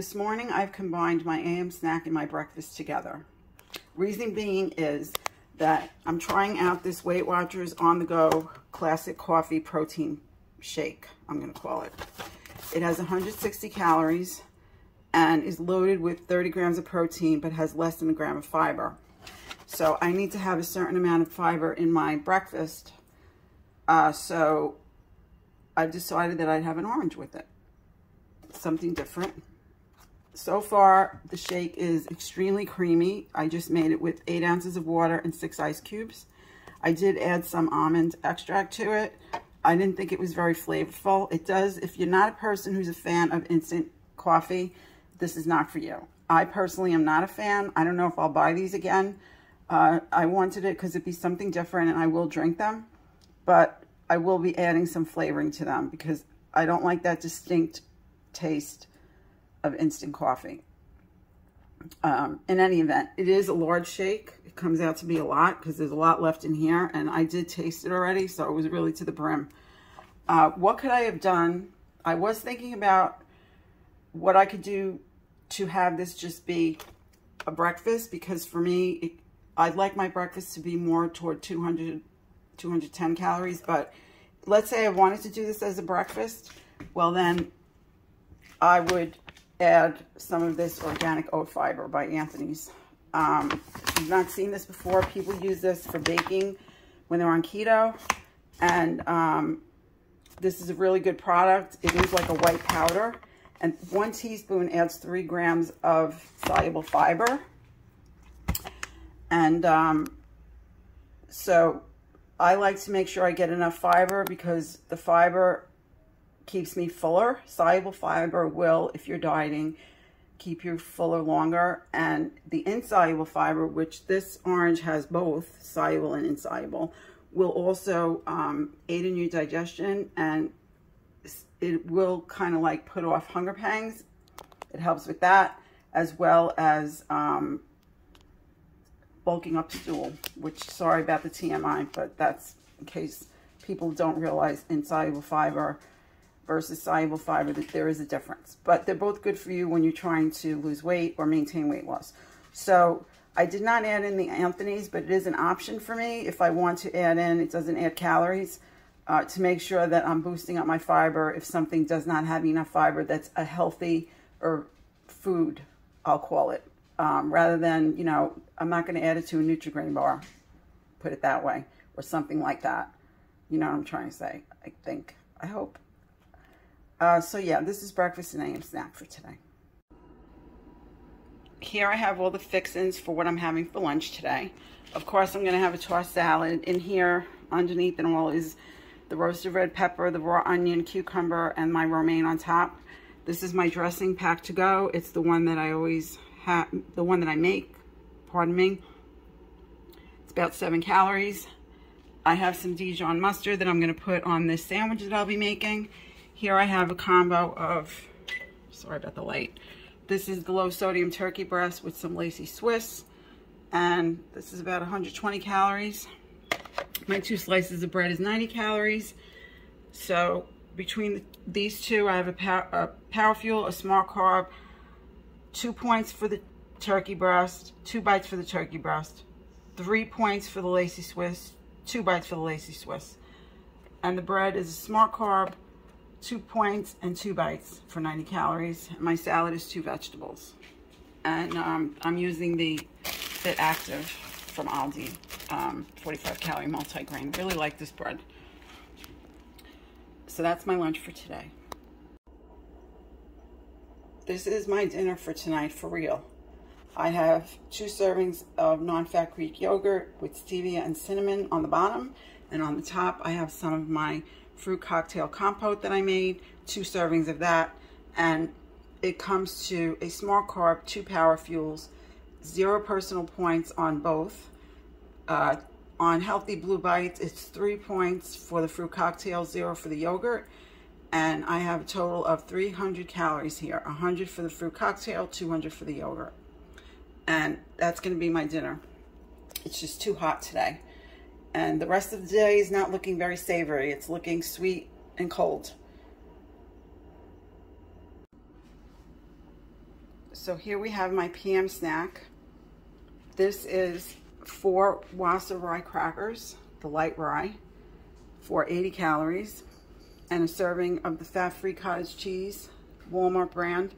this morning I've combined my AM snack and my breakfast together. Reason being is that I'm trying out this Weight Watchers on the go classic coffee protein shake, I'm going to call it. It has 160 calories and is loaded with 30 grams of protein but has less than a gram of fiber. So I need to have a certain amount of fiber in my breakfast. Uh, so I've decided that I'd have an orange with it. Something different. So far, the shake is extremely creamy. I just made it with eight ounces of water and six ice cubes. I did add some almond extract to it. I didn't think it was very flavorful. It does, if you're not a person who's a fan of instant coffee, this is not for you. I personally am not a fan. I don't know if I'll buy these again. Uh, I wanted it because it'd be something different and I will drink them, but I will be adding some flavoring to them because I don't like that distinct taste of instant coffee. Um, in any event, it is a large shake. It comes out to be a lot because there's a lot left in here and I did taste it already, so it was really to the brim. Uh, what could I have done? I was thinking about what I could do to have this just be a breakfast because for me, it, I'd like my breakfast to be more toward 200, 210 calories, but let's say I wanted to do this as a breakfast, well then I would add some of this organic oat fiber by Anthony's. Um, I've not seen this before. People use this for baking when they're on keto. And um, this is a really good product. It is like a white powder. And one teaspoon adds three grams of soluble fiber. And um, so I like to make sure I get enough fiber because the fiber keeps me fuller. Soluble fiber will, if you're dieting, keep you fuller longer. And the insoluble fiber, which this orange has both soluble and insoluble, will also um, aid in your digestion and it will kind of like put off hunger pangs. It helps with that as well as um, bulking up stool, which sorry about the TMI, but that's in case people don't realize insoluble fiber versus soluble fiber that there is a difference. But they're both good for you when you're trying to lose weight or maintain weight loss. So I did not add in the Anthony's, but it is an option for me if I want to add in. It doesn't add calories uh, to make sure that I'm boosting up my fiber. If something does not have enough fiber, that's a healthy or food, I'll call it. Um, rather than, you know, I'm not going to add it to a Nutri-Grain bar, put it that way, or something like that. You know what I'm trying to say, I think, I hope. Uh, so yeah, this is breakfast and I AM snack for today. Here I have all the fixings for what I'm having for lunch today. Of course, I'm going to have a tossed salad. In here, underneath and all, is the roasted red pepper, the raw onion, cucumber, and my romaine on top. This is my dressing pack to go. It's the one that I always have, the one that I make, pardon me. It's about seven calories. I have some Dijon mustard that I'm going to put on this sandwich that I'll be making. Here I have a combo of, sorry about the light. This is the low sodium turkey breast with some lacy Swiss. And this is about 120 calories. My two slices of bread is 90 calories. So between these two, I have a, power, a Power Fuel, a Smart Carb, two points for the turkey breast, two bites for the turkey breast, three points for the Lacy Swiss, two bites for the Lacy Swiss. And the bread is a Smart Carb, two points and two bites for 90 calories. My salad is two vegetables. And um, I'm using the Fit Active from Aldi, um, 45 calorie multigrain. Really like this bread. So that's my lunch for today. This is my dinner for tonight, for real. I have two servings of non-fat Greek yogurt with stevia and cinnamon on the bottom. And on the top, I have some of my fruit cocktail compote that I made, two servings of that. And it comes to a small carb, two power fuels, zero personal points on both. Uh, on Healthy Blue Bites, it's three points for the fruit cocktail, zero for the yogurt. And I have a total of 300 calories here, 100 for the fruit cocktail, 200 for the yogurt. And that's going to be my dinner. It's just too hot today. And the rest of the day is not looking very savory. It's looking sweet and cold. So here we have my PM snack. This is four Wasa rye crackers, the light rye, for 80 calories, and a serving of the fat-free cottage cheese, Walmart brand,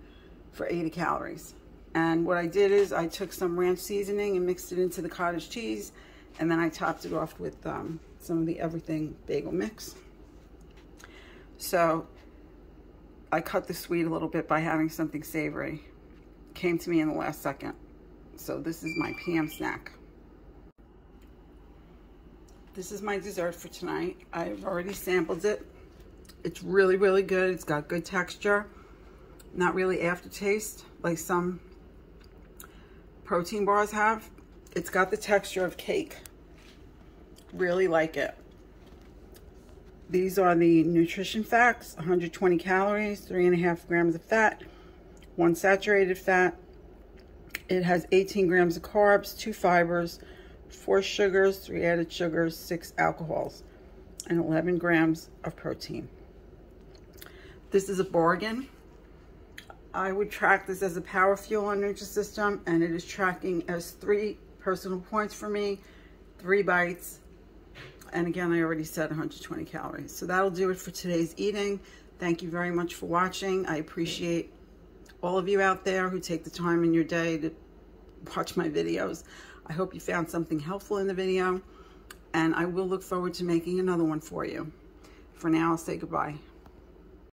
for 80 calories. And what I did is I took some ranch seasoning and mixed it into the cottage cheese, and then I topped it off with um, some of the everything bagel mix. So I cut the sweet a little bit by having something savory. Came to me in the last second. So this is my PM snack. This is my dessert for tonight. I've already sampled it. It's really, really good. It's got good texture. Not really aftertaste like some protein bars have. It's got the texture of cake. Really like it. These are the nutrition facts. 120 calories, three and a half grams of fat, one saturated fat. It has 18 grams of carbs, two fibers, four sugars, three added sugars, six alcohols, and 11 grams of protein. This is a bargain. I would track this as a power fuel on Nutrisystem, and it is tracking as three personal points for me, three bites, and again, I already said 120 calories. So that'll do it for today's eating. Thank you very much for watching. I appreciate all of you out there who take the time in your day to watch my videos. I hope you found something helpful in the video, and I will look forward to making another one for you. For now, I'll say goodbye.